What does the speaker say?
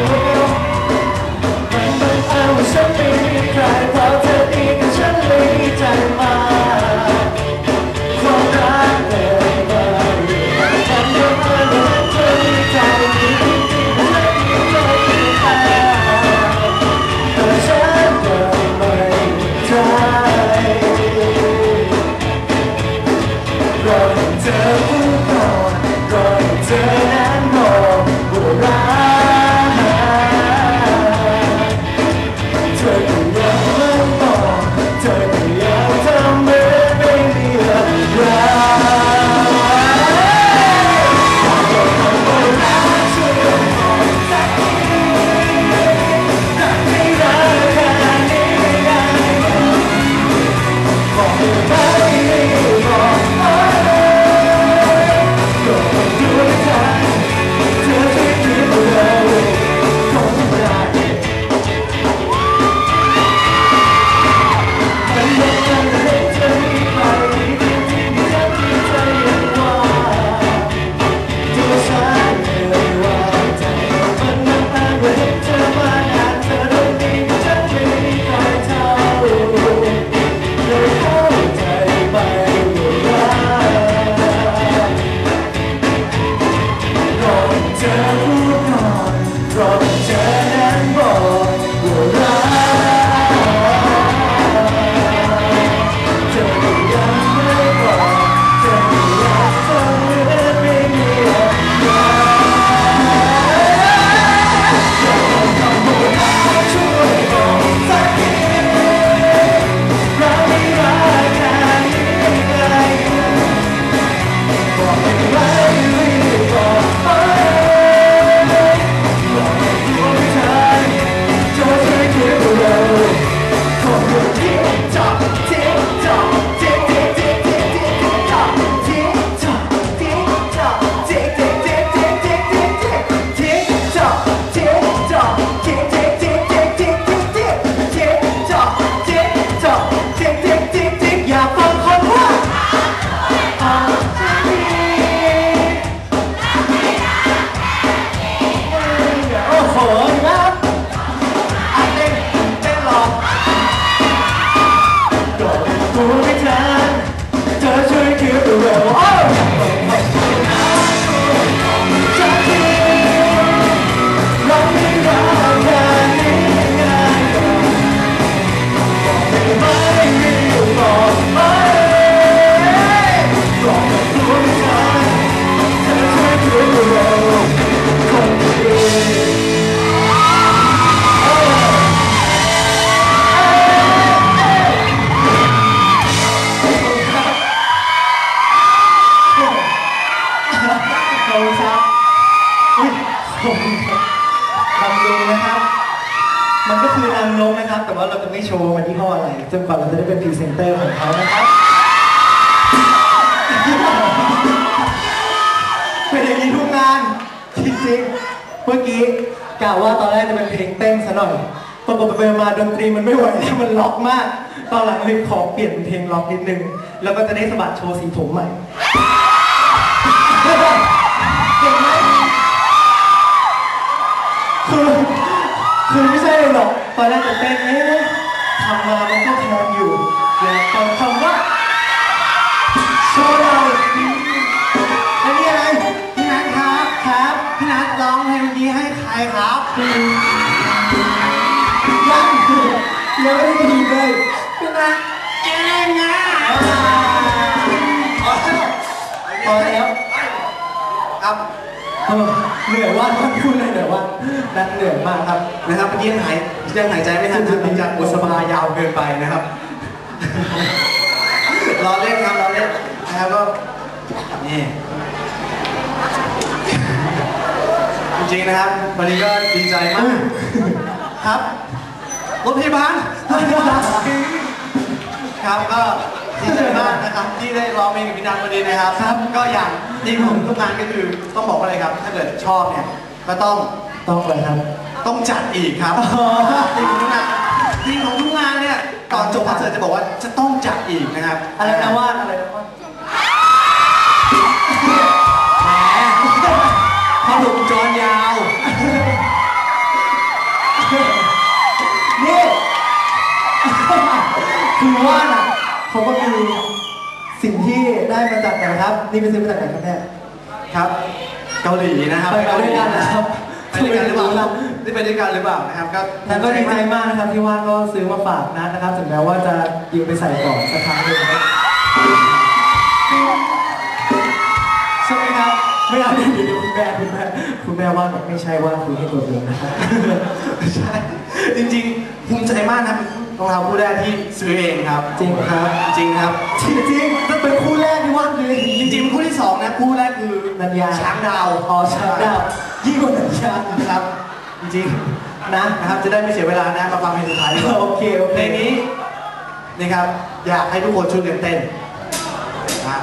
Oh, ก็กูไม่ทันเธอช่วยคิดเร็ว ขอบคุณครับอุ๊ยขอบคุณครับลำดงนะครับ มันก็คือนางนกนะครับ แต่ว่าเราจะไม่โชว์มันยี่ห้ออะไรจนกว่าเราจะได้เป็นพรีเซนเตอร์ของเขานะครับเป็นอย่างนี้ทุกงานจริงๆเมื่อกี้กะว่าตอนแรกจะเป็นเพลงเต้นซะหน่อยปรากฏไปมาดนตรีมันไม่ไหวแล้วมันร็อกมาก ตอนหลังเลยขอเปลี่ยนเป็นเพลงร็อกนิดนึง แล้วก็จะได้สะบัดโชว์สีผมใหม่ อกตอนแรกจะเต้นเอ๊ะทำมามันก็แทนอยู่อยากฟังคำว่าโชว์เราอันนี้อะไร พี่นัทครับครับ พี่นัทร้องเพลงเมื่อกี้ให้ใครครับ ยังยังไม่ได้ทีเลยพี่นัทเองอะพอแล้วครับ เออเหนื่อยว่าท่านพูดเลยเหนื่อยว่านัดเหนื่อยมากครับนะครับเมื่อกี้ยังหายยังหายใจไม่ทันครับผมจากอุสบายาวเกินไปนะครับรอเล่นครับรอเล่นนะครับก็นี่จริงๆนะครับวันนี้ก็ดีใจมากครับรถพยาบาลรถพยาบาลครับก็ ดีใจมากนะครับที่ได้ร้องเพลงกับพี่นัทวันนี้นะครับครับ ก็อย่างที่ผมทุกงานก็คือต้องบอกว่าอะไรครับ ถ้าเกิดชอบเนี่ยก็ต้องต้องเลยครับ ต้องจัดอีกครับอ๋อจริงของทุกงานจริงของทุกงานเนี่ยก่อนจบคอนเสิร์ตจะบอกว่าจะต้องจัดอีกนะครับ อะไรนะว่าอะไรนะว่า เขาก็คือสิ่งที่ได้มาจากไหนครับ นี่เป็นซื้อมาจากไหนครับแม่ครับเกาหลีนะครับไปด้วยกันนะครับไปด้วยกันหรือเปล่าครับได้ไปด้วยกันหรือเปล่านะครับก็แล้วก็ดีใจมากนะครับที่ว่าก็ซื้อมาฝากนะนะครับถึงแม้ว่าจะยืมไปใส่ก่อนสักครั้งหนึ่งใช่ไหมครับไม่เอาเดี๋ยวคุณแม่คุณแม่คุณแม่ว่าไม่ใช่ว่าคุณให้ตัวเองนะครับใช่จริงๆภูมิใจมากนะ รองเท้าคู่แรกที่ซื้อเองครับ จริงครับ จริงครับ จริงจริงๆนั่นเป็นคู่แรกที่ว่านเลยจริงๆคู่ที่สองนะคู่แรกคือนันยาช้างดาวอ๋อช้างดาวยิ่งกว่านันยานะครับ จริงๆนะนะครับจะได้ไม่เสียเวลานะมาฟังเพลงสุดท้ายดีกว่าโอเคโอเคเพลงนี้นะครับอยากให้ทุกคนช่วยกันเต้นอ่า